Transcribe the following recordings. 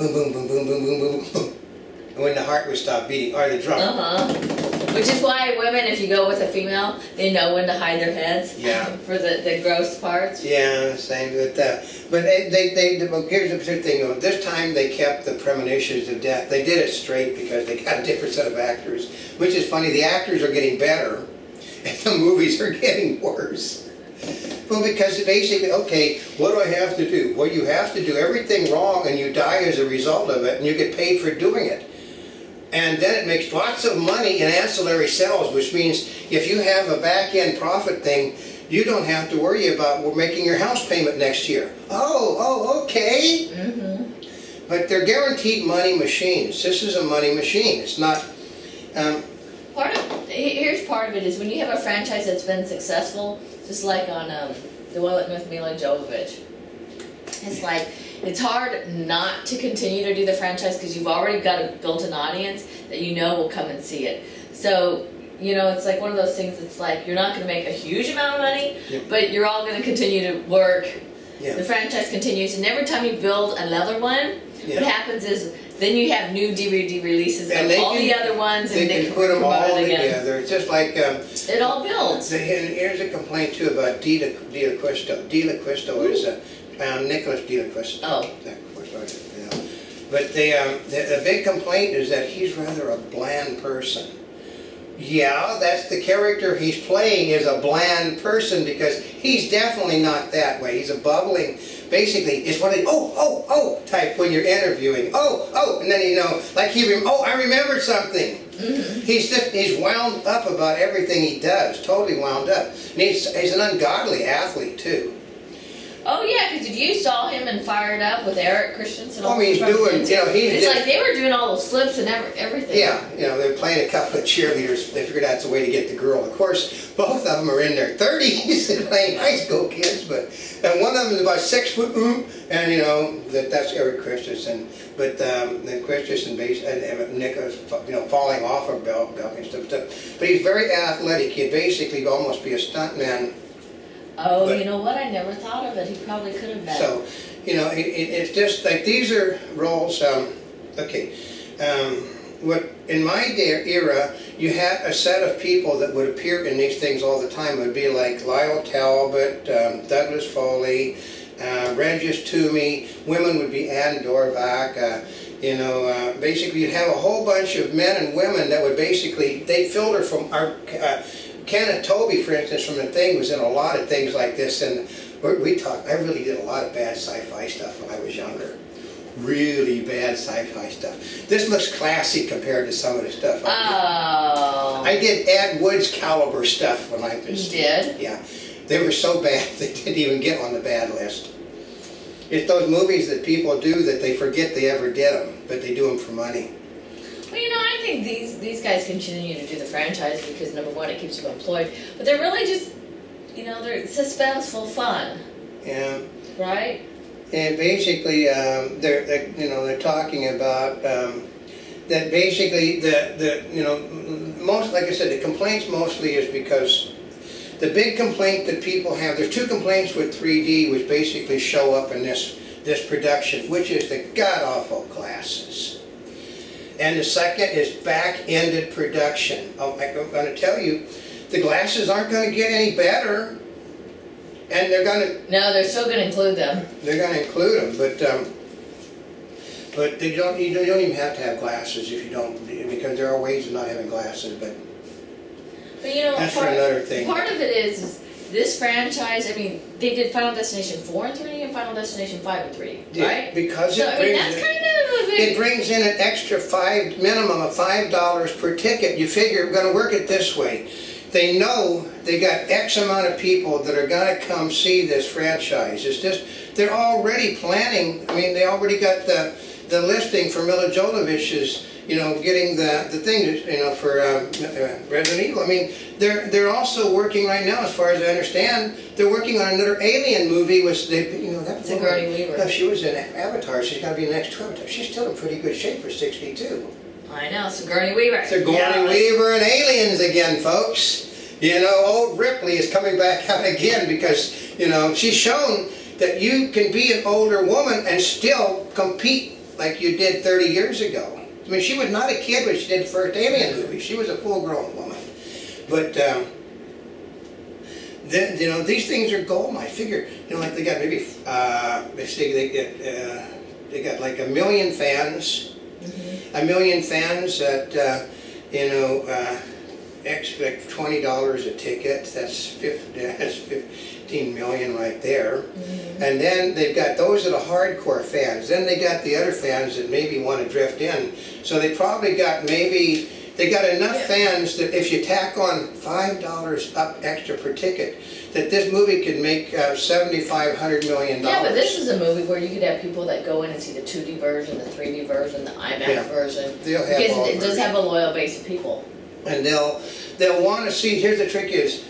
boom, boom, boom, boom, boom, boom, boom, boom. And when the heart would stop beating, or the drum. Uh huh. Which is why women, if you go with a female, they know when to hide their heads. Yeah. For the, the gross parts. Yeah, same with that. But they, they, they well, here's the thing though. This time they kept the premonitions of death. They did it straight because they got a different set of actors. Which is funny. The actors are getting better, and the movies are getting worse. Well, because it basically, okay, what do I have to do? Well, you have to do everything wrong and you die as a result of it and you get paid for doing it. And then it makes lots of money in ancillary sales, which means if you have a back-end profit thing, you don't have to worry about making your house payment next year. Oh, oh, okay. Mm -hmm. But they're guaranteed money machines. This is a money machine. It's not... Um, part of, here's part of it is when you have a franchise that's been successful, just like on um, the one with Milla Jovovich, it's like it's hard not to continue to do the franchise because you've already got a built-in audience that you know will come and see it. So, you know, it's like one of those things it's like you're not going to make a huge amount of money, but you're all going to continue to work. Yeah. The franchise continues, and every time you build another one, yeah. what happens is then you have new DVD releases and of all can, the other ones, they and they can put them all together. It's just like um, it all builds. And here's a complaint too about D'Agosto. Di Quisto is a um, Nicholas De La Cruz. Oh. But the, um, the, the big complaint is that he's rather a bland person. Yeah, that's the character he's playing is a bland person because he's definitely not that way. He's a bubbling, basically, it's one of the, oh, oh, oh type when you're interviewing. Oh, oh, and then you know, like he, oh, I remember something. Mm -hmm. He's just, he's wound up about everything he does, totally wound up. And he's, he's an ungodly athlete too. Oh yeah, because if you saw him and fired up with Eric Christensen, oh, he's doing, you know, he's it's like they were doing all those flips and everything. Yeah, you know, they're playing a couple of cheerleaders. They figured that's a way to get the girl. Of course, both of them are in their thirties and playing high school kids, but and one of them is about six foot, mm, and you know that that's Eric Christensen. But um, then Christensen, base and, and Nick is, you know, falling off of belt, belt and stuff, stuff. But he's very athletic. He'd basically almost be a stuntman Oh, but, you know what? I never thought of it. He probably could have been. So, you know, it, it, it's just like these are roles. Um, okay, um, what in my era you had a set of people that would appear in these things all the time. It would be like Lyle Talbot, um, Douglas Fowley, uh, Regis Toomey. Women would be Ann Dorvac. Uh, you know, uh, basically you'd have a whole bunch of men and women that would basically, they filter from our, uh, Kenneth Tobey, for instance, from the thing, was in a lot of things like this, and we talked. I really did a lot of bad sci-fi stuff when I was younger. Really bad sci-fi stuff. This looks classy compared to some of the stuff. I oh. Did. I did Ed Wood's caliber stuff when I was. You did? Yeah, they were so bad they didn't even get on the bad list. It's those movies that people do that they forget they ever did them, but they do them for money. Well, you know, I think these these guys continue to do the franchise because number one, it keeps you employed, but they're really just, you know, they're suspenseful fun. Yeah. Right. And basically, um, they're, they're, you know they're talking about um, that basically the the you know most like I said the complaints mostly is because the big complaint that people have there's two complaints with 3D which basically show up in this this production which is the god awful glasses. And the second is back-ended production. Oh, I'm going to tell you, the glasses aren't going to get any better. And they're going to... No, they're still going to include them. They're going to include them, but... Um, but they don't, you don't even have to have glasses if you don't, because there are ways of not having glasses, but... But you know, that's part, for another thing. Part of it is, is this franchise, I mean, they did Final Destination 4 and 3 and Final Destination 5 and 3, yeah, right? Because so, it I mean, that's kind of a big... It brings in an extra five, minimum of $5 per ticket. You figure we're going to work it this way. They know they got X amount of people that are going to come see this franchise. It's just, they're already planning, I mean, they already got the, the listing for Milla Jovovich's you know, getting the, the thing, you know, for um, uh, Resident Evil. I mean, they're they're also working right now, as far as I understand, they're working on another Alien movie. Which they, you know, that Sigourney Weaver. No, she was in Avatar. She's got to be the next Avatar. She's still in pretty good shape for 62. I know, Sigourney Weaver. Sigourney yes. Weaver and Aliens again, folks. You know, old Ripley is coming back out again because, you know, she's shown that you can be an older woman and still compete like you did 30 years ago. I mean, she was not a kid when she did the first Alien movie. She was a full-grown woman. But, um, then, you know, these things are gold. I figure, you know, like they got maybe, uh, they say they get, uh, they got like a million fans, a million fans that, uh, you know, uh, expect twenty dollars a ticket. That's fifteen million right there. And then they've got those are the hardcore fans. Then they got the other fans that maybe want to drift in. So they probably got maybe they got enough Yeah. fans that if you tack on five dollars up extra per ticket, that this movie could make uh, seventy-five hundred million dollars. Yeah, but this is a movie where you could have people that go in and see the 2D version, the 3D version, the IMAX Yeah. version. They'll have Because all it does have a loyal base of people. And they'll they'll want to see. Here's the trick: is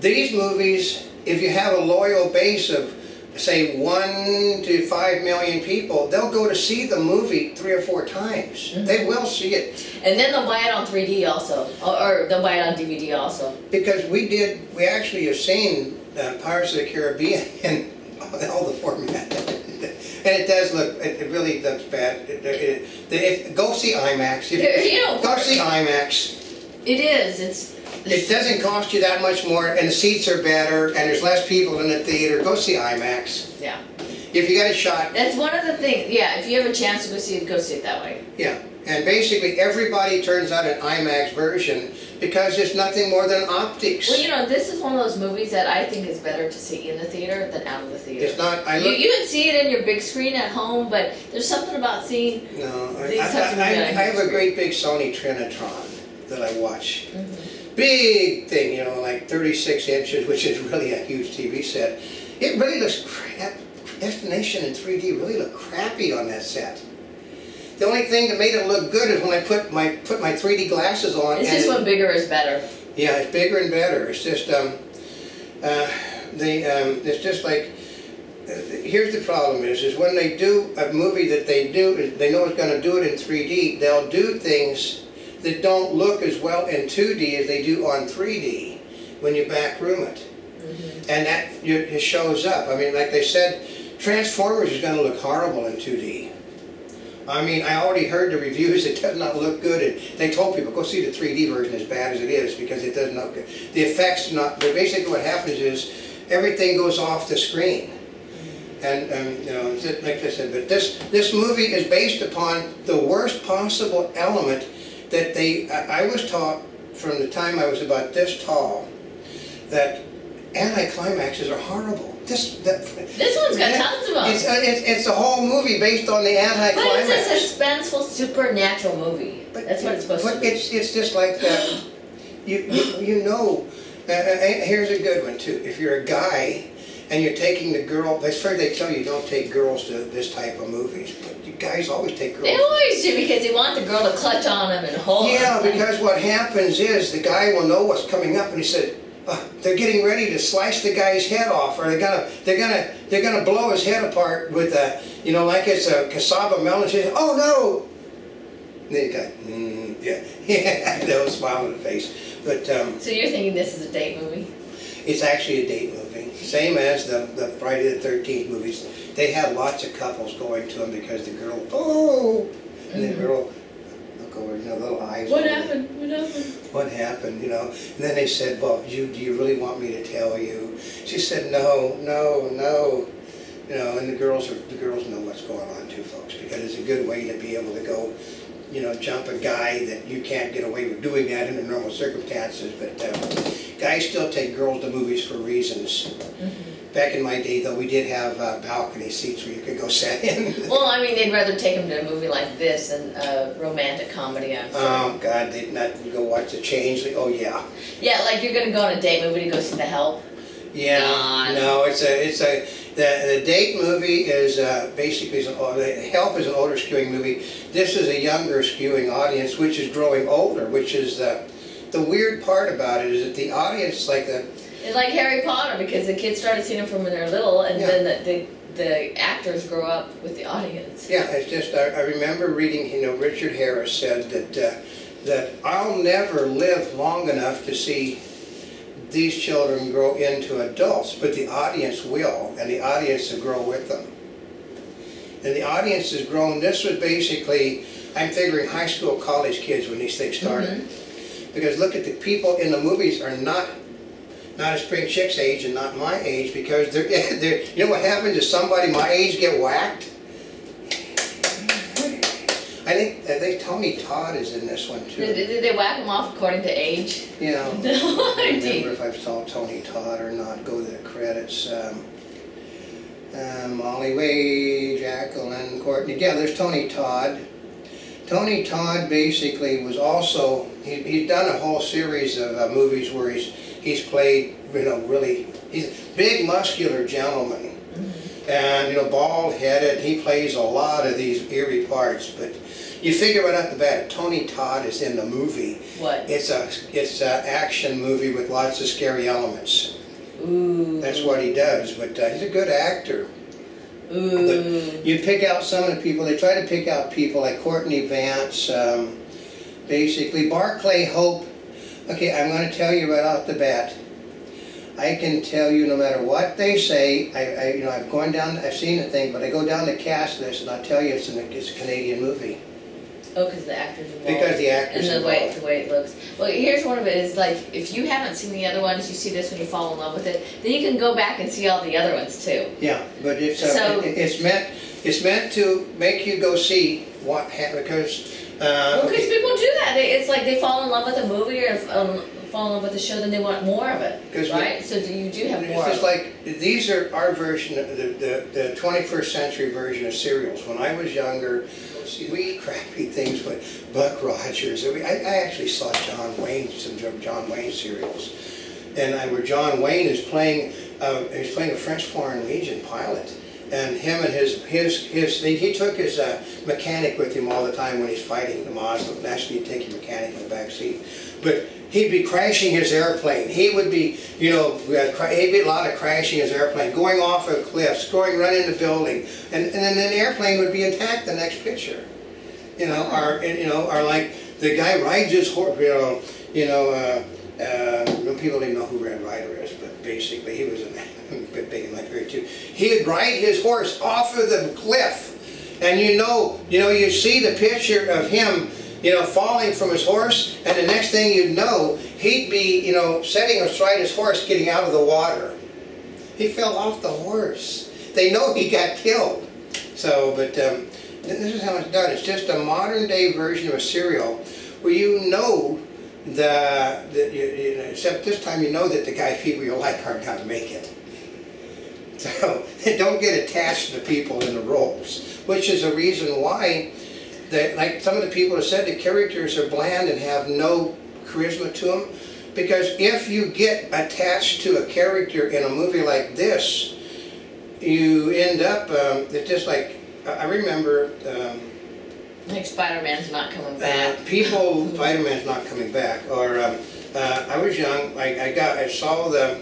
these movies, if you have a loyal base of say one to five million people, they'll go to see the movie three or four times. They will see it And then they'll buy it on 3D also, or, or they'll buy it on DVD also. because we did. We actually have seen uh, Pirates of the Caribbean in all the format. And it does look, it it really looks bad. It- it- it- Go see IMAX. If- You know, Go see IMAX. It is. It's. It doesn't cost you that much more, and the seats are better, and there's less people in the theater. Go see IMAX. Yeah. If you got a shot, That's one of the things. Yeah, if you have a chance to go see it, go see it that way. yeah. And basically, everybody turns out an IMAX version because it's nothing more than optics. Well, you know, this is one of those movies that I think is better to see in the theater than out of the theater. It's not. I You, look. you can see it in your big screen at home, but there's something about seeing. No, I, These I, types of I, I have a great big Sony Trinitron that I watch. Mm-hmm. Big thing, you know, like 36 inches, which is really a huge TV set. It really looks crap. Destination in 3D really looked crappy on that set. The only thing that made it look good is when I put my put my 3D glasses on. It's just when bigger is better. yeah, it's bigger and better. It's just um, uh, the um, it's just like uh, here's the problem is is when they do a movie that they do they know it's going to do it in 3D. They'll do things that don't look as well in 2D as they do on 3D when you back room it, and that you, it shows up. I mean, like they said, Transformers is going to look horrible in 2D. I mean, I already heard the reviews, it does not look good, and they told people, go see the 3D version as bad as it is, because it does not, look good. the effects not, but basically what happens is, everything goes off the screen. And, um, you know, like I said, but this, this movie is based upon the worst possible element that they, I, was taught from the time I was about this tall, that anticlimaxes are horrible. This, that. This one's got tons of them. It's, uh, it's, it's a whole movie based on the But anticlimax. it's a suspenseful, supernatural movie. But- That's what it's supposed but to be. it's, it's just like that. You, you, you know, uh, uh, here's a good one too. If you're a guy and you're taking the girl, that's fair they tell you don't take girls to this type of movies, but you guys always take girls. They always do because they want the girl to clutch on them and hold Yeah, them. because what happens is the guy will know what's coming up, and he said, uh, "They're getting ready to slice the guy's head off, or they're gonna, they're gonna, they're gonna blow his head apart with a, you know, like it's a casaba melon." She said, "Oh no!" And then the guy, mm, yeah, yeah, that was smile on the face. But um, So you're thinking this is a date movie? it's actually a date movie, same as the, the Friday the Thirteenth movies. They had lots of couples going to them because the girl, oh, and the girl. Look over, you know, little eyes. What happened? What happened? what happened, you know. And then they said, well, you, do you really want me to tell you? She said, no, no, no. You know, and the girls are, the girls know what's going on too, folks, because it's a good way to be able to go, you know, jump a guy that you can't get away with doing that under normal circumstances. But um, guys still take girls to movies for reasons. Back in my day, though, we did have uh, balcony seats where you could go sit in. Well, I mean, they'd rather take them to a movie like this than a romantic comedy. I'm sure. Oh, God, they'd not go watch The Changeling. Oh, yeah. yeah, like you're gonna go on a date movie to go see The Help. Yeah, God. no, it's a, it's a, the, the date movie is uh, basically, is an, Help is an older skewing movie. This is a younger skewing audience, which is growing older, which is the, the weird part about it is that the audience, like the, It's like Harry Potter because the kids started seeing them from when they're little, and Yeah. then the, the the actors grow up with the audience. yeah, it's just, I, I remember reading, you know, Richard Harris said that, uh, that I'll never live long enough to see these children grow into adults, but the audience will, and the audience will grow with them. and the audience has grown. This was basically, I'm figuring high school, college kids when these things started. Mm-hmm. Because look at the people in the movies are not, not a spring chick's age and not my age because they're, they're, you know what happens is somebody my age get whacked? I think, I think Tony Todd is in this one too. did they whack him off according to age? You know. I don't remember if I saw Tony Todd or not. Go to the credits. Um, uh, Molly Way, Jacqueline, Courtney. Yeah, there's Tony Todd. Tony Todd basically was also he, he's done a whole series of uh, movies where he's he's played you know really he's a big muscular gentleman and you know bald headed. He plays a lot of these eerie parts, but you figure right off the bat, Tony Todd is in the movie. What? It's a it's an action movie with lots of scary elements. Ooh. That's what he does. But uh, he's a good actor. Ooh. You pick out some of the people. They try to pick out people like Courtney Vance, um, basically Barclay Hope. Okay, I'm going to tell you right off the bat. I can tell you no matter what they say. I, I you know I've gone down. I've seen the thing, but I go down the cast list and I'll tell you it's, an, it's a Canadian movie Oh, because the actors involved. because the actors and the way the way it looks. Well, here's one of it is like if you haven't seen the other ones, you see this when you fall in love with it, then you can go back and see all the other ones too. Yeah, but it's uh, So- it- it's meant it's meant to make you go see what ha- because uh, Well, because people do that. They, it's like they fall in love with a movie or um, fall in love with the show, then they want more of it, right? so do- you do have It's more. just of it. like, these are our version, of the, the, the 21st century version of serials. When I was younger, we crappy things with Buck Rogers. I, I actually saw John Wayne, some John Wayne serials. And I, where John Wayne is playing, uh, he's playing a French Foreign Legion pilot. And him and his, his, his, he took his uh, mechanic with him all the time when he's fighting the Muslim. Naturally, he'd take your mechanic in the back seat. But he'd be crashing his airplane. He would be, you know, he'd be a lot of crashing his airplane, going off of cliffs, going right into building, and and then the airplane would be intact the next picture. You know, or you know, or like the guy rides his horse. You know, you know. Uh, uh, people even know who Red Ryder is, but basically he was bit big in my period too. He would ride his horse off of the cliff, and you know, you know, you see the picture of him, you know, falling from his horse, and the next thing you know, he'd be, you know, sitting astride his horse, getting out of the water. He fell off the horse. They know he got killed. So, but um, this is how it's done. It's just a modern day version of a serial where you know the, the you, you know, except this time you know that the guy people you like aren't going to make it. So don't get attached to the people in the roles, which is a reason why, that like some of the people have said, the characters are bland and have no charisma to them. Because if you get attached to a character in a movie like this, you end up um, it's just like I remember. Um, like Spider-Man's not coming uh, back. people, Spider-Man's not coming back. Or um, uh, I was young. I, I got. I saw the.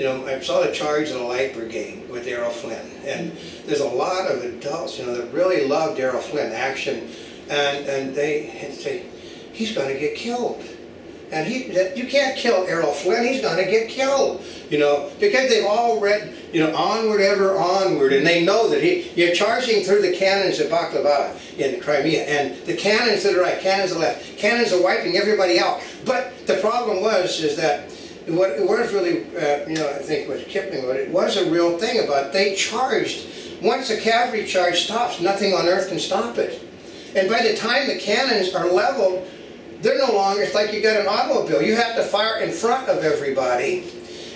You know, I saw the charge of the Light Brigade with Errol Flynn, and there's a lot of adults, you know, that really loved Errol Flynn action, and and they say he's going to get killed, and he you can't kill Errol Flynn. He's going to get killed, you know, because they've all read, you know, onward ever onward, and they know that he you're charging through the cannons of Balaclava in Crimea, and the cannons to the right, cannons to the left, cannons are wiping everybody out. But the problem was is that what it was really, uh, you know, I think was Kipling, but it was a real thing about they charged. Once a cavalry charge stops, nothing on earth can stop it. And by the time the cannons are leveled, they're no longer, it's like you got an automobile. You have to fire in front of everybody.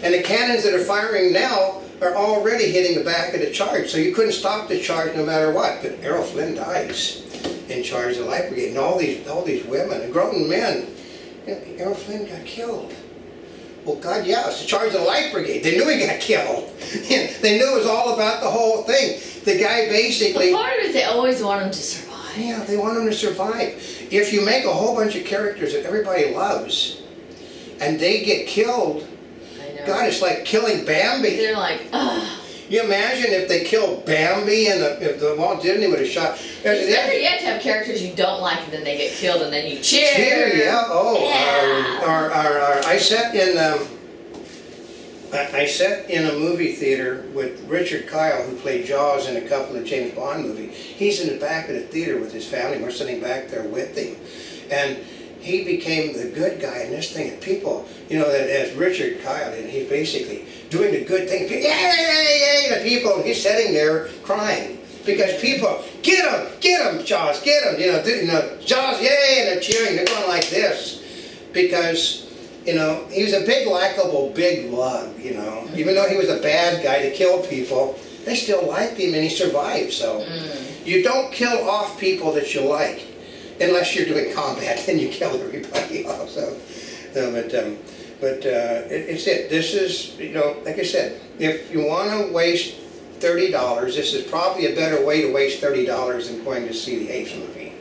And the cannons that are firing now are already hitting the back of the charge. So you couldn't stop the charge no matter what. But Errol Flynn dies in charge of the Light Brigade. And all these, all these women and grown men, Errol Flynn got killed. Well, God, yeah, it's the charge of the Light Brigade. They knew he got killed. they knew it was all about the whole thing. The guy basically... But part of it, they always want him to survive. Yeah, they want him to survive. If you make a whole bunch of characters that everybody loves, and they get killed, I know. God, it's like killing Bambi. They're like, ugh. You imagine if they killed Bambi and the, if the Walt Disney would have shot. It's better yet to have characters you don't like and then they get killed and then you cheer. Cheer, yeah. Oh, Yeah. Our, our, our, I sat in. Um, I, sat in a movie theater with Richard Kiel, who played Jaws in a couple of James Bond movies. He's in the back of the theater with his family. We're sitting back there with him. And he became the good guy in this thing. And people, you know, that as Richard Kiel did, he's basically doing the good thing. Yay, yay, yay, the people, he's sitting there crying. Because people, get him, get him, Jaws, get him, you know, you know, Jaws, yay, and they're cheering, they're going like this. Because, you know, he was a big, likable, big lug, you know. Even though he was a bad guy to kill people, they still liked him and he survived, so. Mm. You don't kill off people that you like unless you're doing combat, then you kill everybody off. So, no, but um, but uh, it, it's it. This is you know, like I said, if you want to waste thirty dollars, this is probably a better way to waste thirty dollars than going to see the Apes movie.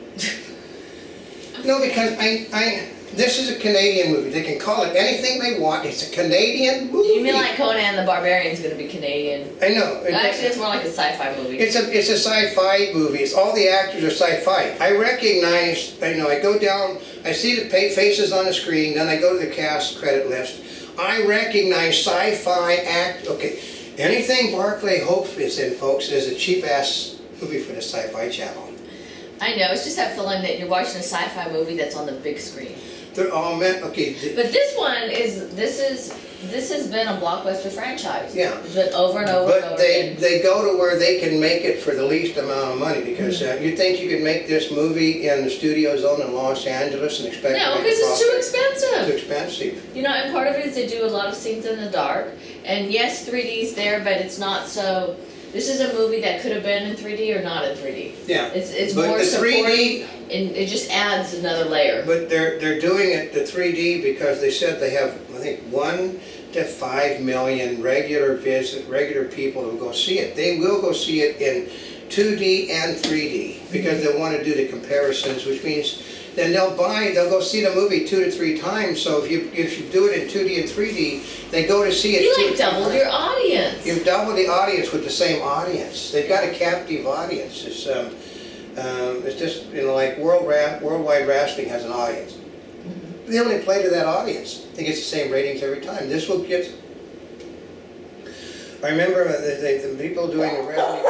no, because I I. This is a Canadian movie. They can call it anything they want. It's a Canadian movie. You mean like Conan the Barbarian is gonna be Canadian? I know. Actually, it's more like a sci-fi movie. It's a it's a sci-fi movie. It's all the actors are sci-fi. I recognize. I know. I go down. I see the faces on the screen. Then I go to the cast credit list. I recognize sci-fi act. Okay, anything Barclay Hope is in, folks, is a cheap ass movie for the Sci-Fi Channel. I know. It's just that feeling that you're watching a sci-fi movie that's on the big screen. They're all meant. Okay. th- But this one is this is this has been a blockbuster franchise. Yeah. It's been over and over and But over they, again. they go to where they can make it for the least amount of money because uh, you think you could make this movie in the studio zone in Los Angeles and expect No, to make because it's too profit? expensive. Too expensive. You know, and part of it is they do a lot of scenes in the dark. And yes, 3D's there, but it's not so. This is a movie that could have been in 3D or not in 3D. Yeah. It's it's But more the 3D and it just adds another layer. But they're, they're doing it, the 3D, because they said they have, I think, one to five million regular visit, regular people who go see it. They will go see it in 2D and 3D, because mm-hmm. they want to do the comparisons, which means then they'll buy, they'll go see the movie two to three times, so if you, if you do it in 2D and 3D, they go to see it You like doubled your audience. You've doubled the audience with the same audience. They've got a captive audience. It's, um, um, it's just, you know, like World Ra- Worldwide Wrestling has an audience. They only play to that audience. They get the same ratings every time. This will get. I remember the, the, the people doing the wrestling.